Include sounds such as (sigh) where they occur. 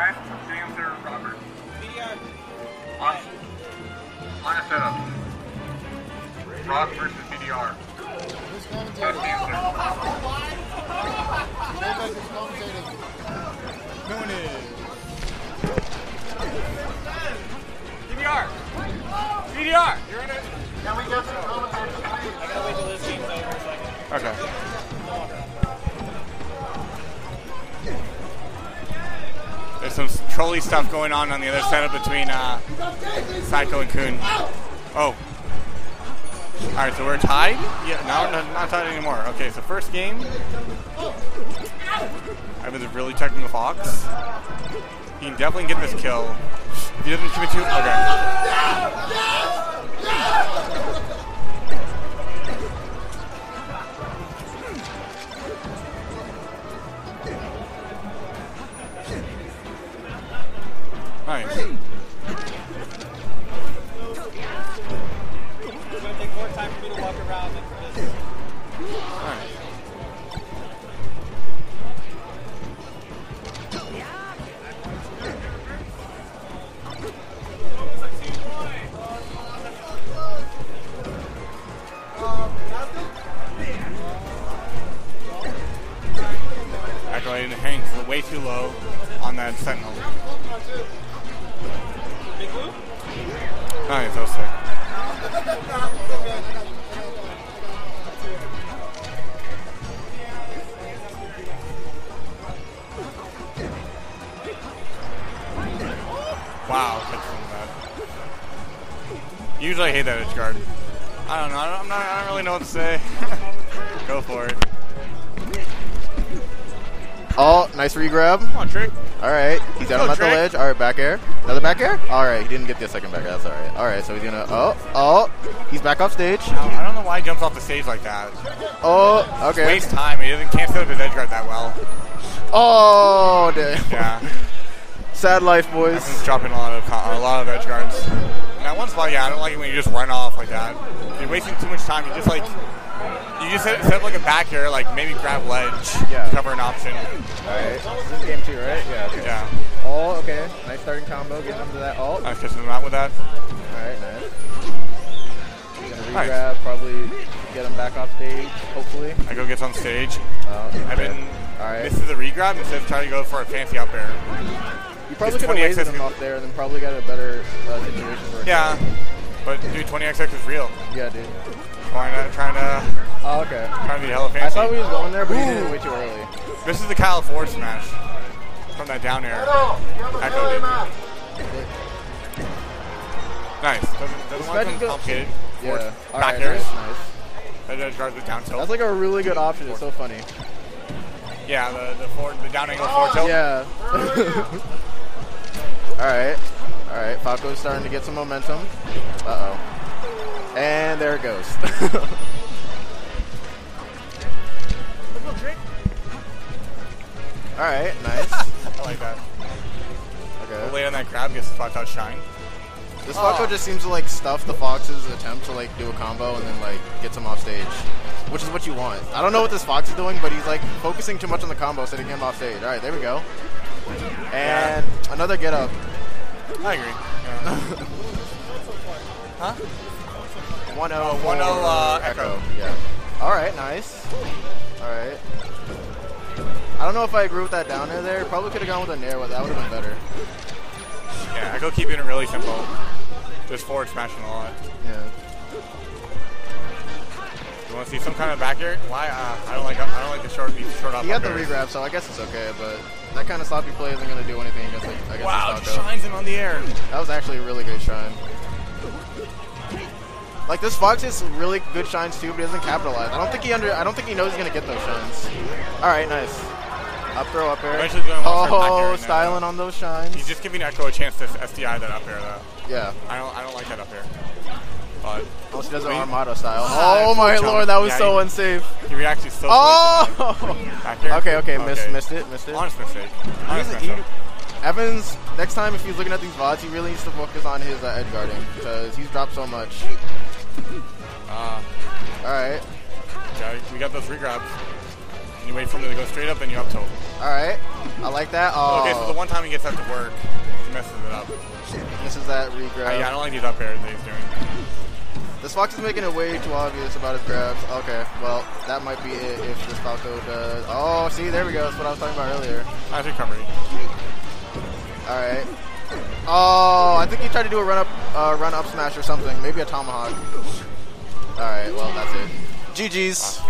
Pat, James, or Robert? Media. On, on a setup. Rock versus BDR. Who's commentating? Is You're in it! Can we go? I gotta wait till this over. Okay. There's some trolley stuff going on on the other setup between uh, Psycho and Kuhn. Oh. All right, so we're tied. Yeah, no, no, not tied anymore. Okay, so first game. Evan's really checking the fox. He can definitely get this kill. If he doesn't commit to, okay. Way too low on that sentinel. That was sick. Wow, that's that. Usually I hate that edge guard. I don't know. I'm not, I don't really know what to say. (laughs) Go for it. Oh, nice regrab. Come on, Trick. All right, he's down at the ledge. All right, back air. Another back air. All right, he didn't get the second back air. That's all right. All right, so he's gonna. Oh, oh, he's back off stage. I don't know why he jumps off the stage like that. Oh, okay. Waste time. He doesn't can't set up his edge guard that well. Oh, damn. Yeah. Sad life, boys. Evan's dropping a lot of a lot of edge guards. And that one spot, yeah, I don't like it when you just run off like that. You're wasting too much time. You just like you just set, set up like a back here, like maybe grab ledge, Yeah. cover an option. All right, this is game two, right? Yeah. Okay. Yeah, Oh, okay. Nice starting combo. Getting him to that. Oh, all nice catching him out with that. right, nice. He's gonna Nice. regrab, probably get him back off stage. Hopefully. Echo gets on stage. Oh, Evan okay. All right. misses the regrab instead of trying to go for a fancy up air. You probably could have 20 waited access him off there and then probably got a better uh, situation for a Yeah, but dude, 20xx is real. Yeah, dude. Trying to trying to Oh, okay. trying to be hella fancy. I thought we was going there, but he did it way too early. This is the Kyle Ford smash from that down air. Echo did. Nice. Doesn't, doesn't want match something is go- complicated. Yeah. Ford All back right, airs. nice, nice. That edge guard the down tilt. That's like a really good option. It's so funny. yeah, the the forward, the down angle forward tilt. Yeah. (laughs) All right. All right. Falco's starting to get some momentum. Uh oh. And there it goes. (laughs) All right. Nice. (laughs) I like that. Okay. Late on that grab gets the spot touch shine. This Falco just seems to like stuff the Fox's attempt to like do a combo and then like gets him off stage, which is what you want. I don't know what this Fox is doing, but he's like focusing too much on the combo, setting him off stage. All right, there we go. And another get up. I agree. Yeah. (laughs) huh? 1 0 Oh, 1-0, uh, Echo. Yeah. All right, nice. All right. I don't know if I agree with that down air there. Probably could have gone with a nair, but that would have been better. Yeah, Echo keeping it really simple. Just forward smashing a lot. Yeah. You want to see some kind of back air? Why? Uh, I don't like. I don't like the short, short up. He got the regrab, so I guess it's okay. But that kind of sloppy play isn't going to do anything against like against Wow, this just Falco. shines him on the air. That was actually a really good shine. Like this Fox is really good shines too, but he doesn't capitalize. I don't think he under. I don't think he knows he's gonna get those shines. All right, nice. Up throw, up air. Eventually he's gonna want to start back Oh, airing now. styling on those shines. He's just giving Echo a chance to SDI that up air though. yeah. I don't. I don't like that up air. But Unless he does it Wait. Armada style. Ah, Oh my jump. lord, that was Yeah, so he- unsafe. he reacts so. Oh! Back air. okay, okay, missed, missed it, missed it. Honest mistake. Honest He's- he- Evans, next time if he's looking at these VODs, he really needs to focus on his uh, edge guarding because he's dropped so much. Uh, All right, yeah, we got those regrabs. And you wait for him to go straight up, and you up tilt. all right. I like that. Oh, Okay, so the one time he gets that to work, he messes it up. Misses that regrab. Uh, yeah, I don't like these up airs that he's doing. This Fox is making it way too obvious about his grabs. Okay, well, that might be it if this Falco does. Oh, see, there we go. That's what I was talking about earlier. Nice recovery. Alright. Oh, I think he tried to do a run up, uh, run up smash or something. Maybe a tomahawk. Alright, well, that's it. GG's.